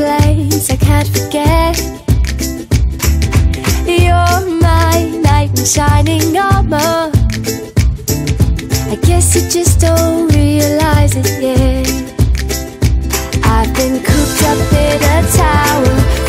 place I can't forget. You're my knight in shining armor. I guess you just don't realize it yet. I've been cooped up in a tower.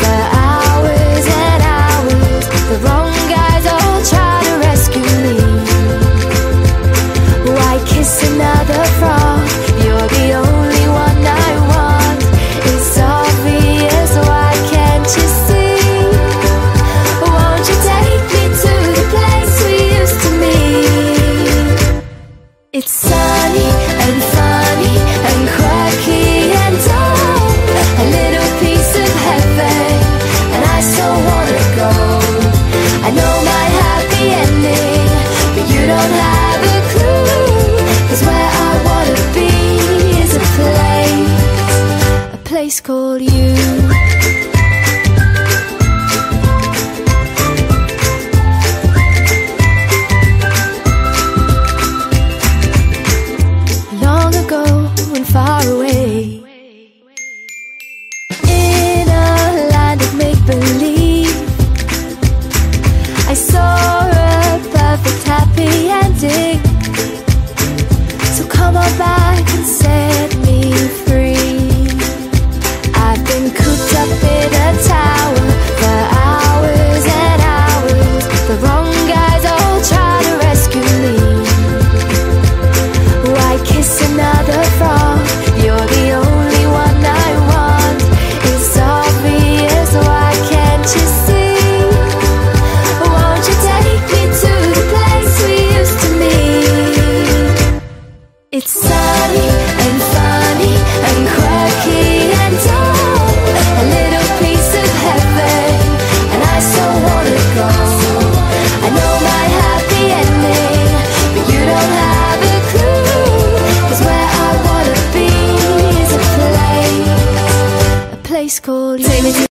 Place, called you. long ago and far away. In a land of make believe, I saw a perfect happy ending. So come on back and say cold.